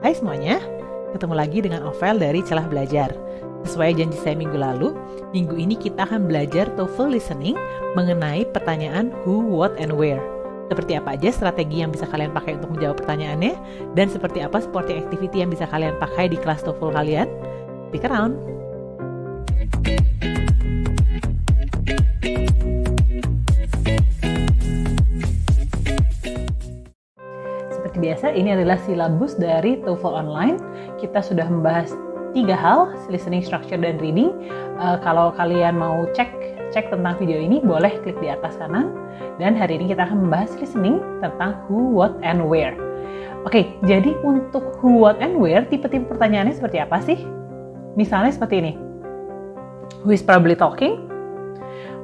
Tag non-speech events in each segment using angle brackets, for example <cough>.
Hai semuanya, ketemu lagi dengan Ovel dari Celah Belajar. Sesuai janji saya minggu lalu, minggu ini kita akan belajar TOEFL listening mengenai pertanyaan who, what, and where. Seperti apa aja strategi yang bisa kalian pakai untuk menjawab pertanyaannya, dan seperti apa supporting activity yang bisa kalian pakai di kelas TOEFL kalian. Stick around! Biasa, ini adalah silabus dari TOEFL Online. Kita sudah membahas tiga hal, listening, structure, dan reading. Uh, kalau kalian mau cek cek tentang video ini, boleh klik di atas kanan. Dan hari ini kita akan membahas listening tentang who, what, and where. Oke, jadi untuk who, what, and where, tipe-tipe pertanyaannya seperti apa sih? Misalnya seperti ini. Who is probably talking?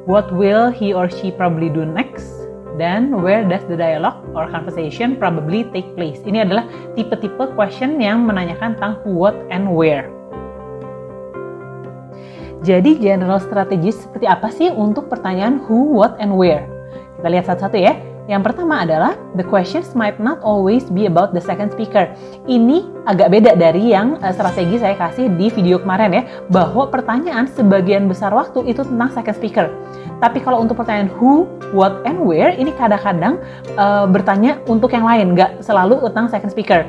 What will he or she probably do next? Dan where does the dialogue or conversation probably take place. Ini adalah tipe-tipe question yang menanyakan tentang what, and where. Jadi general strategis seperti apa sih untuk pertanyaan who, what, and where? Kita lihat satu-satu ya. Yang pertama adalah the questions might not always be about the second speaker. Ini agak beda dari yang uh, strategi saya kasih di video kemarin ya, bahwa pertanyaan sebagian besar waktu itu tentang second speaker. Tapi kalau untuk pertanyaan who, what, and where, ini kadang-kadang uh, bertanya untuk yang lain, nggak selalu tentang second speaker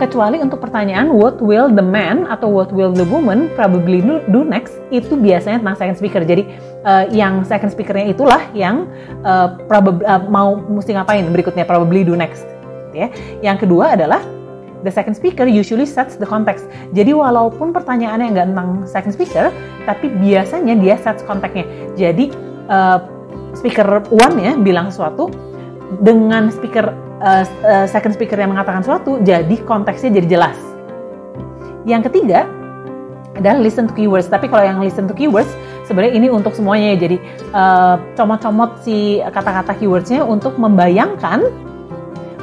kecuali untuk pertanyaan what will the man atau what will the woman probably do next itu biasanya tentang second speaker. Jadi uh, yang second speakernya itulah yang uh, probably uh, mau mesti ngapain berikutnya probably do next ya. Yang kedua adalah the second speaker usually sets the context. Jadi walaupun pertanyaannya nggak tentang second speaker tapi biasanya dia sets konteksnya. Jadi uh, speaker one ya bilang sesuatu dengan speaker uh, uh, second speaker yang mengatakan sesuatu, jadi konteksnya jadi jelas. Yang ketiga adalah listen to keywords. Tapi kalau yang listen to keywords, sebenarnya ini untuk semuanya. Jadi uh, comot-comot si kata-kata keywordsnya untuk membayangkan,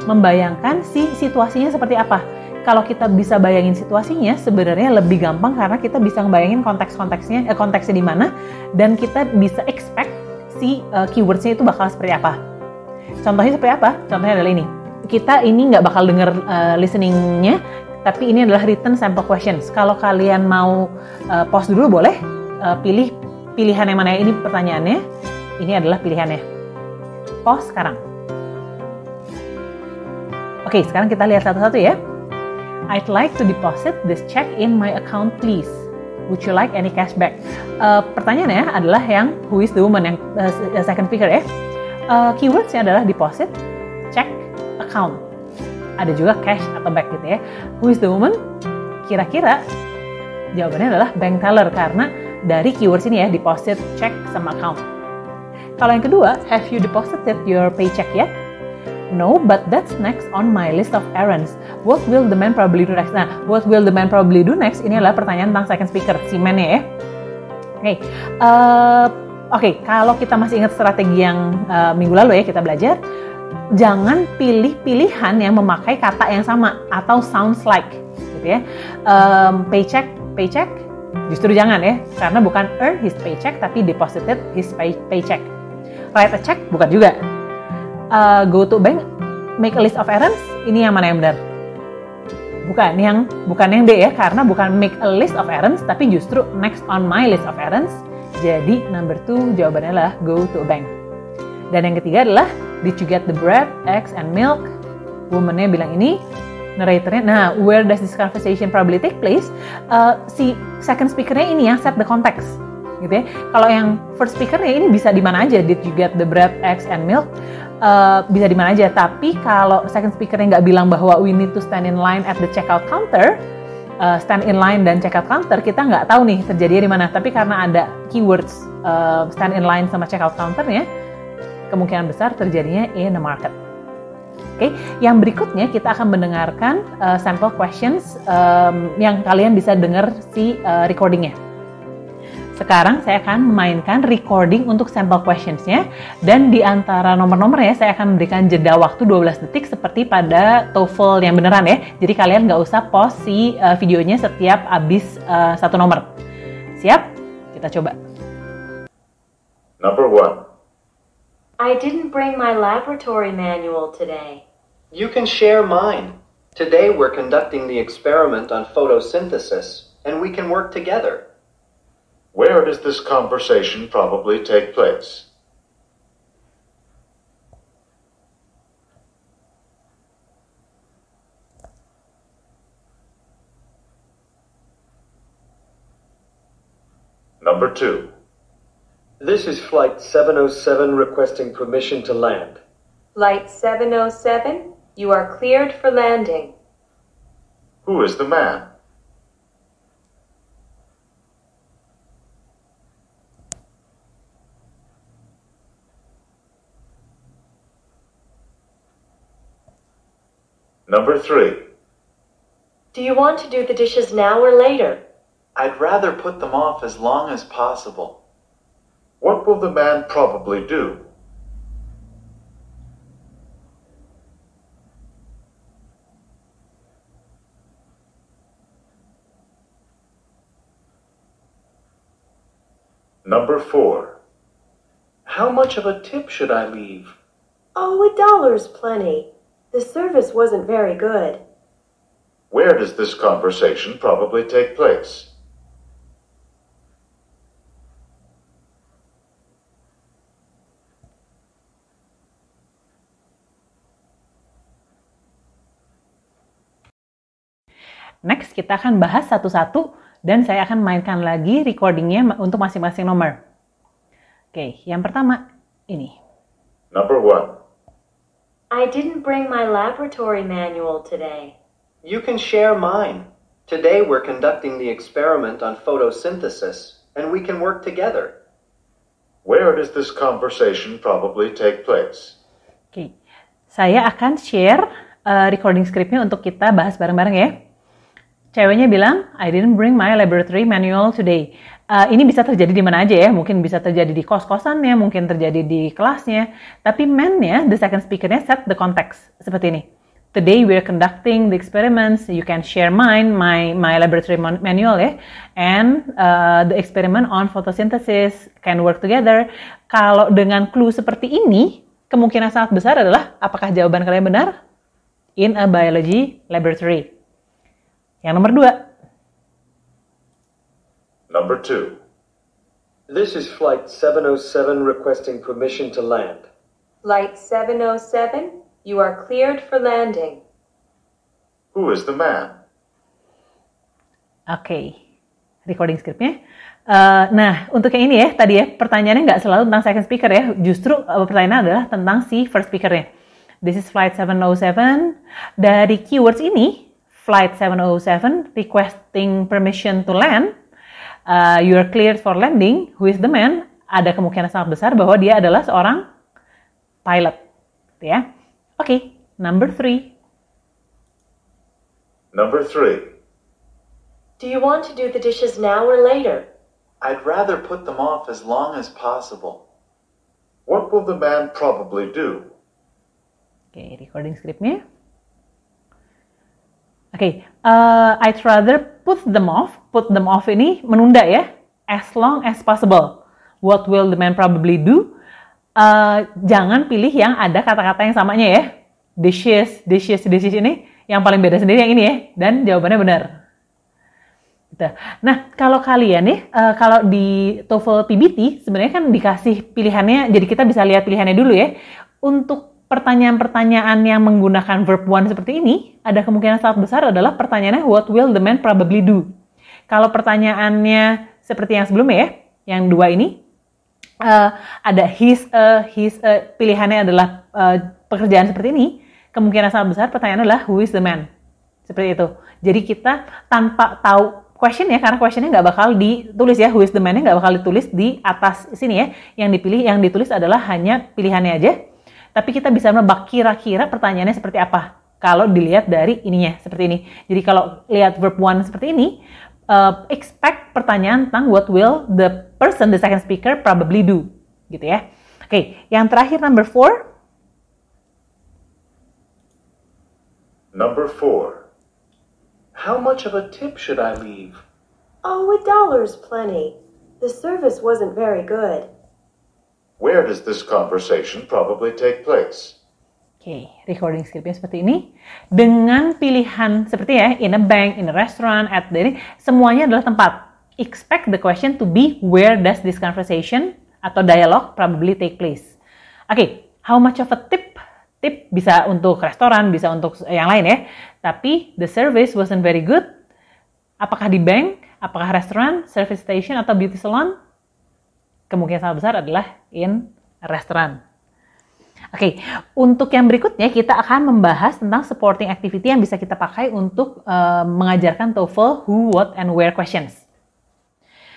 membayangkan si situasinya seperti apa. Kalau kita bisa bayangin situasinya, sebenarnya lebih gampang karena kita bisa ngebayangin konteks-konteksnya, eh, konteksnya di mana, dan kita bisa expect si uh, keywordsnya itu bakal seperti apa. Contohnya seperti apa? Contohnya adalah ini. Kita ini nggak bakal denger uh, listeningnya, tapi ini adalah written sample questions. Kalau kalian mau uh, pause dulu boleh, uh, pilih pilihan yang mana ya. Ini pertanyaannya, ini adalah pilihannya. Pause sekarang. Oke, sekarang kita lihat satu-satu ya. I'd like to deposit this check in my account please. Would you like any cashback? Uh, pertanyaannya adalah yang who is the woman yang uh, second speaker ya uh, keywordsnya adalah deposit, account. Ada juga cash atau back gitu ya. Who is the woman? Kira-kira jawabannya adalah bank teller karena dari keywords ini ya, deposit, check, sama account. Kalau yang kedua, have you deposited your paycheck yet? No, but that's next on my list of errands. What will the man probably do next? Nah, what will the man probably do next? Ini adalah pertanyaan tentang second speaker, si man ya. Oke, okay. uh, Oke, okay, kalau kita masih ingat strategi yang uh, minggu lalu ya kita belajar, jangan pilih pilihan yang memakai kata yang sama atau sounds like, gitu ya. Um, paycheck, paycheck, justru jangan ya, karena bukan earn his paycheck tapi deposited his pay paycheck. Write a check bukan juga. Uh, go to bank, make a list of errands, ini yang mana yang benar? Bukan yang bukan yang D ya, karena bukan make a list of errands tapi justru next on my list of errands jadi number two jawabannya adalah go to bank. Dan yang ketiga adalah did you get the bread, eggs, and milk? Womannya bilang ini, narratornya, nah where does this conversation probably take place? Uh, si second speakernya ini yang set the context, gitu ya. Kalau yang first speakernya ini bisa di mana aja, did you get the bread, eggs, and milk? Uh, bisa di mana aja. Tapi kalau second speakernya nggak bilang bahwa we need to stand in line at the checkout counter, uh, stand in line dan checkout counter kita nggak tahu nih terjadi di mana tapi karena ada keywords uh, stand in line sama checkout counternya kemungkinan besar terjadinya in the market Oke, okay. yang berikutnya kita akan mendengarkan uh, sample questions um, yang kalian bisa dengar si uh, recordingnya. Sekarang saya akan memainkan recording untuk sampel questionsnya dan di antara nomor-nomornya saya akan memberikan jeda waktu 12 detik seperti pada TOEFL yang beneran ya. Jadi kalian nggak usah pause si uh, videonya setiap habis uh, satu nomor. Siap? Kita coba. Number one. I didn't bring my laboratory manual today. You can share mine. Today we're conducting the experiment on photosynthesis, and we can work together. Where does this conversation probably take place? Number two. This is Flight 707 requesting permission to land. Flight 707, you are cleared for landing. Who is the man? Number three. Do you want to do the dishes now or later? I'd rather put them off as long as possible. What will the man probably do? Number four. How much of a tip should I leave? Oh, a dollar's plenty. The service wasn't very good. Where does this conversation probably take place? Next, kita akan bahas satu-satu dan saya akan mainkan lagi recordingnya untuk masing-masing nomor. Oke, yang pertama ini. Number one. I didn't bring my laboratory manual today. You can share mine. Today we're conducting the experiment on photosynthesis, and we can work together. Where does this conversation probably take place? Oke, saya akan share uh, recording scriptnya untuk kita bahas bareng-bareng ya. Ceweknya bilang, I didn't bring my laboratory manual today. Uh, ini bisa terjadi di mana aja ya, mungkin bisa terjadi di kos-kosannya, mungkin terjadi di kelasnya. Tapi man-nya, the second speaker-nya set the context seperti ini. Today we're conducting the experiments. You can share mine, my my laboratory manual ya, and uh, the experiment on photosynthesis can work together. Kalau dengan clue seperti ini, kemungkinan sangat besar adalah apakah jawaban kalian benar? In a biology laboratory. Yang nomor dua. Number two. This is Flight 707 requesting permission to land. Flight 707, you are cleared for landing. Who is the man? Oke, okay. recording scriptnya. Uh, nah, untuk yang ini ya, tadi ya, pertanyaannya nggak selalu tentang second speaker ya. Justru uh, pertanyaannya adalah tentang si first speakernya. This is flight 707. Dari keywords ini, Flight 707 requesting permission to land, uh, you are cleared for landing, who is the man? Ada kemungkinan sangat besar bahwa dia adalah seorang pilot. Ya, oke. Okay. Number three. Number three. Do you want to do the dishes now or later? I'd rather put them off as long as possible. What will the man probably do? Okay, recording scriptnya. Okay, uh, I'd rather put them off. Put them off ini menunda ya, as long as possible. What will the man probably do? Uh, jangan pilih yang ada kata-kata yang samanya ya. Dishes, dishes, dishes ini yang paling beda sendiri yang ini ya. Dan jawabannya benar. Gitu. Nah, kalau kalian nih, uh, kalau di TOEFL PBT sebenarnya kan dikasih pilihannya, jadi kita bisa lihat pilihannya dulu ya. Untuk pertanyaan-pertanyaan yang menggunakan verb one seperti ini, ada kemungkinan sangat besar adalah pertanyaannya what will the man probably do. Kalau pertanyaannya seperti yang sebelumnya ya, yang dua ini, uh, ada his, uh, his, uh, pilihannya adalah uh, pekerjaan seperti ini, kemungkinan sangat besar pertanyaannya adalah who is the man. Seperti itu. Jadi kita tanpa tahu question ya, karena questionnya nggak bakal ditulis ya, who is the man-nya nggak bakal ditulis di atas sini ya. Yang dipilih, yang ditulis adalah hanya pilihannya aja tapi kita bisa menebak kira-kira pertanyaannya seperti apa. Kalau dilihat dari ininya seperti ini. Jadi kalau lihat verb one seperti ini, uh, expect pertanyaan tentang what will the person, the second speaker probably do, gitu ya. Oke, okay, yang terakhir number four. Number four. How much of a tip should I leave? Oh, a dollar's plenty. The service wasn't very good. Where does this conversation probably take place? Oke, recording scriptnya seperti ini. Dengan pilihan seperti ya, in a bank, in a restaurant, at the semuanya adalah tempat. Expect the question to be where does this conversation atau dialogue probably take place. Oke, okay, how much of a tip? Tip bisa untuk restoran, bisa untuk yang lain ya. Tapi the service wasn't very good. Apakah di bank, apakah restoran, service station, atau beauty salon? Kemungkinan sangat besar adalah in restoran. Oke, okay, untuk yang berikutnya kita akan membahas tentang supporting activity yang bisa kita pakai untuk uh, mengajarkan TOEFL who, what, and where questions.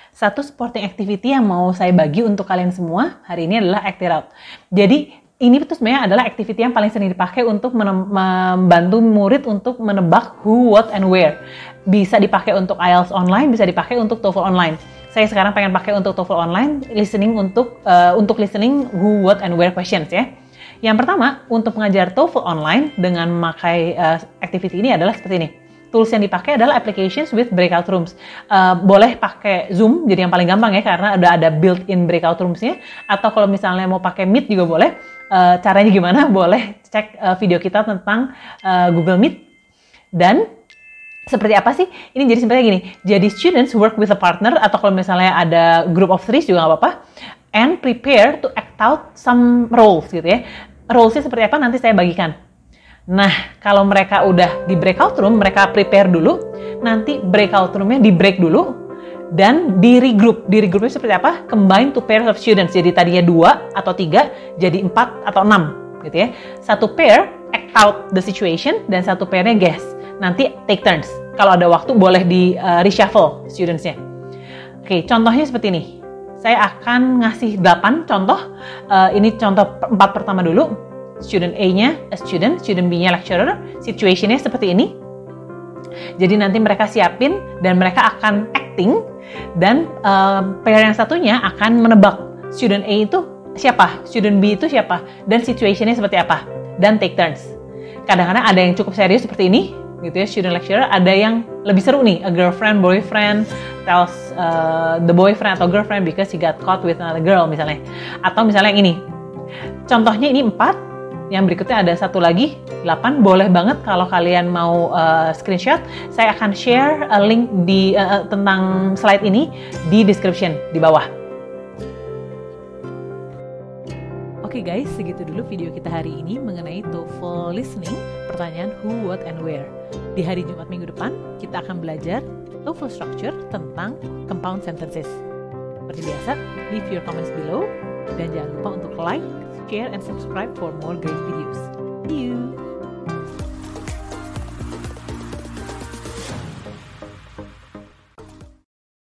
Satu supporting activity yang mau saya bagi untuk kalian semua hari ini adalah act it out. Jadi ini itu sebenarnya adalah activity yang paling sering dipakai untuk membantu murid untuk menebak who, what, and where. Bisa dipakai untuk IELTS online, bisa dipakai untuk TOEFL online. Saya sekarang pengen pakai untuk TOEFL online, listening untuk uh, untuk listening who, what, and where questions ya. Yang pertama, untuk mengajar TOEFL online dengan memakai uh, activity ini adalah seperti ini. Tools yang dipakai adalah applications with breakout rooms. Uh, boleh pakai Zoom, jadi yang paling gampang ya, karena udah ada built-in breakout rooms-nya. Atau kalau misalnya mau pakai Meet juga boleh. Uh, caranya gimana? <laughs> Boleh cek uh, video kita tentang uh, Google Meet. Dan seperti apa sih? Ini jadi seperti gini. Jadi students work with a partner atau kalau misalnya ada group of three juga nggak apa-apa. And prepare to act out some roles gitu ya rulesnya seperti apa nanti saya bagikan. Nah, kalau mereka udah di breakout room, mereka prepare dulu, nanti breakout roomnya di break dulu, dan di regroup. Di regroupnya seperti apa? Combine two pairs of students. Jadi tadinya dua atau tiga, jadi empat atau enam, gitu ya. Satu pair act out the situation, dan satu pairnya guess. Nanti take turns. Kalau ada waktu boleh di uh, reshuffle studentsnya. Oke, contohnya seperti ini saya akan ngasih 8 contoh. Uh, ini contoh empat pertama dulu. Student A-nya a student, student B-nya lecturer. Situationnya seperti ini. Jadi nanti mereka siapin dan mereka akan acting dan uh, pair yang satunya akan menebak student A itu siapa, student B itu siapa, dan situationnya seperti apa, dan take turns. Kadang-kadang ada yang cukup serius seperti ini, gitu ya student lecturer ada yang lebih seru nih a girlfriend boyfriend tells uh, the boyfriend atau girlfriend because he got caught with another girl misalnya. Atau misalnya yang ini. Contohnya ini empat yang berikutnya ada satu lagi 8 boleh banget kalau kalian mau uh, screenshot. Saya akan share a link di uh, tentang slide ini di description di bawah Oke okay guys, segitu dulu video kita hari ini mengenai TOEFL listening, pertanyaan who, what, and where. Di hari Jumat minggu depan, kita akan belajar TOEFL structure tentang compound sentences. Seperti biasa, leave your comments below, dan jangan lupa untuk like, share, and subscribe for more great videos. See you!